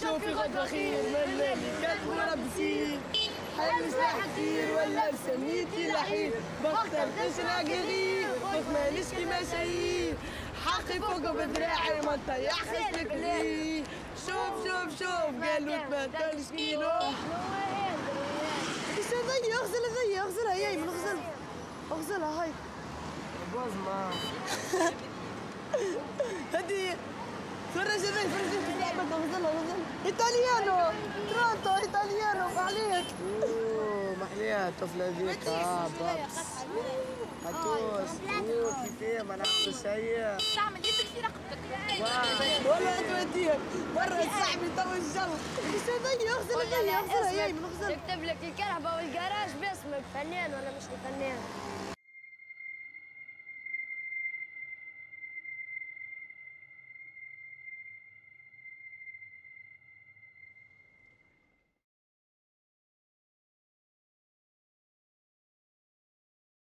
شوفي غدوة خير من اللي كاتب ربسي. حلمش كتير ولا بسميتي لحين بختار تشرق غير خوف ماليش كيما شهير حقي فوق بدراعي ما نطيح لك ليه شوف شوف شوف قالوا تبدلش كيلو إيش هذي اغسل هذي اغسلها هي من اغسل اغسلها هاي. باز ما. هدي. فرج هذي فرج. اغسلها ايطاليانو ترونتو ايطاليانو عليك اوه محليها الطفلة ذيك آه بابس كيفية ما نعمل شيء تعمل إيدك في رقبتك ولا توديها برا صاحبي تو الجو إيش هذي اغسل هذي اغسلها هي من اغسل يكتب لك الكهرباء والجراج باسمك فنان ولا مش فنان